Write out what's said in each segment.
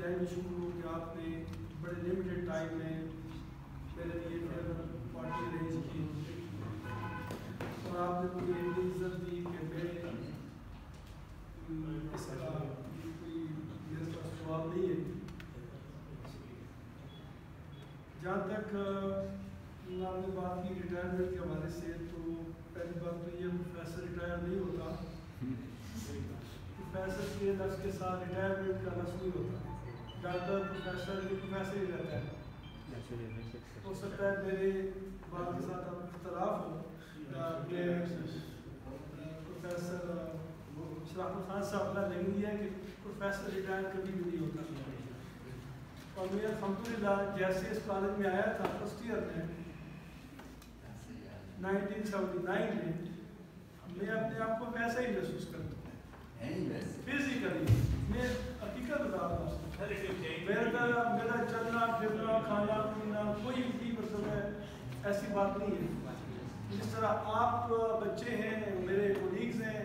इंतजाई में शुक्र हूँ कि आपने बड़े लिमिटेड टाइम में मेरे लिए फिर पार्टी अरेंज की। और आपने मुझे इतनी इज़्ज़त दी कि मैं इसका कोई मेरे पास जवाब नहीं है। जहाँ तक आपने बात की रिटायरमेंट के हवाले से तो पहली बात तो ये प्रोफेसर रिटायर नहीं होता। प्रोफेसर के लफ्ज़ के साथ रिटायरमेंट का लफ्ज़ नहीं होता। डॉक्टर प्रोफेसर ये प्रोफेसर ही रहता है। हो। सकता है मेरे बात के साथ आप इख्तलाफ हो। प्रोफेसर शराफत खान साहब का ये है कि प्रोफेसर रिटायर कभी भी नहीं होता। और मैं अलहमदिल्ला जैसे इस कॉलेज में आया था फ़र्स्ट ईयर में 1979 में मैं अपने आप को वैसा ही महसूस करता हूँ। फिजिकली मैं हकीकत बता रहा हूँ। मेरा मेरा चलना, फिरना, खाना, पीना, कोई भी मतलब है, ऐसी बात नहीं है। जिस तरह आप बच्चे हैं, मेरे कोलीग्स हैं,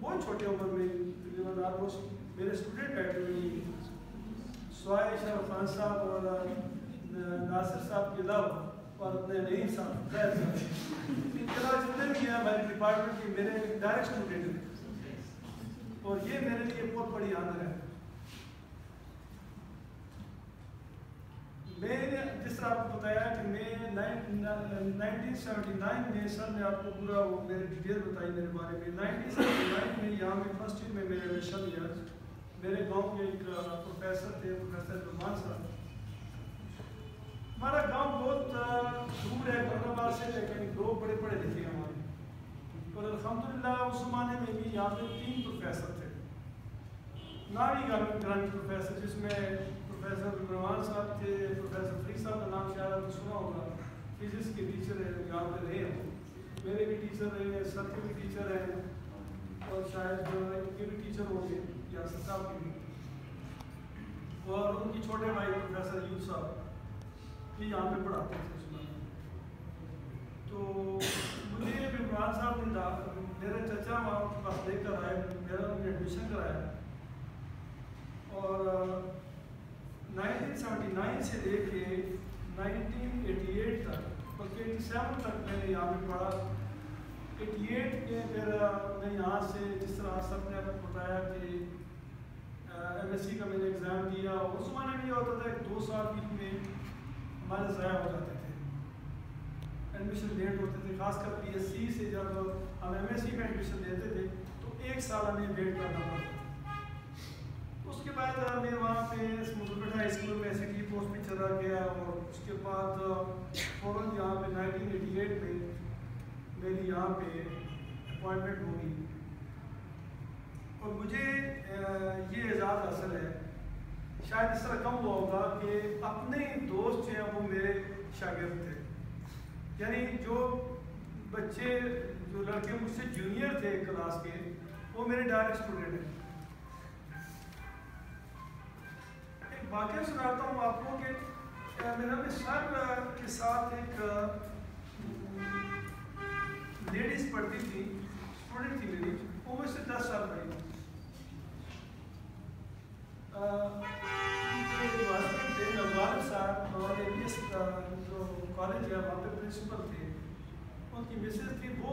बहुत छोटे उम्र में, तकरीबन ऑलमोस्ट मेरे स्टूडेंट बैठे हुए स्वाय शरफ खान साहब और नासिर साहब के अलावा और अपने नईम साहब इनके अलावा जितने भी हैं, हमारे डिपार्टमेंट के, मेरे डायरेक्ट स्टूडेंट हैं। और ये मेरे लिए बहुत बड़ी आदर है मैंने जिस तरह आपको बताया कि मैं नाइनटीन सेवेंटी नाइन में सर ने आपको पूरा वो मेरे डिटेल बताई मेरे बारे में। नाइनटीन सेवेंटी नाइन में यहाँ में फ़र्स्ट ईयर में मेरे एडमिशन लिया। मेरे गाँव के एक प्रोफेसर थे प्रोफेसर रुमान साहब हमारा गाँव बहुत दूर है गौरवाबाद से लेकिन लोग बड़े पढ़े लिखे हैं हमारे। और अलहमदिल्ला उस जमाने में भी यहाँ पे तीन प्रोफेसर थे। नारी ग्रामीण प्रोफेसर जिसमें प्रोफेसर रमान साहब थे प्रोफेसर फ्री साहब का नाम शायद आपने सुना होगा फिजिक्स के टीचर यहाँ पे रहे हैं मेरे भी टीचर रहे हैं सर के भी टीचर हैं और शायद जो है उनके भी टीचर होंगे या साहब के भी और उनकी छोटे भाई प्रोफेसर यूब साहब ये यहाँ पे पढ़ाते थे उसमें तो मुझे भी साहब ने मेरे चचा वहाँ पास लेकर आए मेरा उन्हें एडमिशन कराया और 1979 से लेके 1988 तक बल्कि 87 तक मैंने यहाँ पे पढ़ा। 88 में फिर मैं यहाँ से जिस तरह सबने बताया कि एम एस सी का मैंने एग्ज़ाम दिया उस ज़माने में ये होता था कि दो साल बीच में हमारे ज़ाया हो जाते थे। एडमिशन लेट होते थे, खासकर पी एस सी से जब हम एम एस सी में एडमिशन लेते थे तो एक साल हमें वेट करना पड़ता था। उसके बाद मैं वहाँ पे हाई स्कूल में एस पोस्ट में चला गया और उसके बाद फ़ौरन यहाँ पे 1988 में मेरी यहाँ पे अपॉइंटमेंट होगी। और मुझे ये एजाज़ हासिल है, शायद इस तरह कम हुआ होगा कि अपने दोस्त जो हैं वो मेरे शागिर्द थे। यानी जो बच्चे, जो लड़के मुझसे जूनियर थे क्लास के, वो मेरे डायरेक्ट स्टूडेंट हैं। वाक्य सुनाता हूँ आपको कि मेरा सर के साथ एक लेडीज़ पढ़ती थी, स्टूडेंट थी मेरी, वो मुझसे दस साल और एस जो कॉलेज है, वहाँ पे प्रिंसिपल थे, उनकी मिसेज थी, वो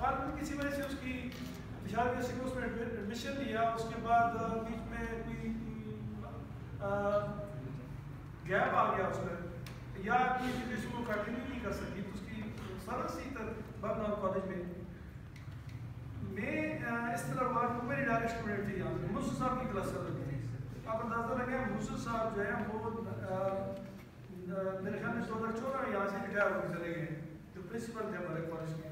हर किसी वजह से उसकी विशाल यूनिवर्सिटी उसमें एडमिशन लिया, उसके बाद बीच में गया उसमें या को कंटिन्यू नहीं कर सकी तो उसकी सरल सी बर्नर कॉलेज में। मैं इस तरह बात मेरी डायरेक्ट स्टूडेंट थी यहाँ पे मुझसे साहब की क्लास चल रही आप अंदाज़ा लगे मुझसे साहब जो है, वो मेरे ख्याल में दो हज़ार चौदह में यहाँ से रिटायर होकर चले गए। जो प्रिंसिपल थे हमारे कॉलेज में।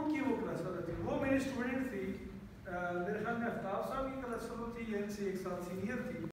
उनकी वो क्लास वाला थी। वो मेरी स्टूडेंट थी। मेरे ख्याल में आफ्ताब साहब की क्लास वाला थी या इनसे एक साल सीनियर थी।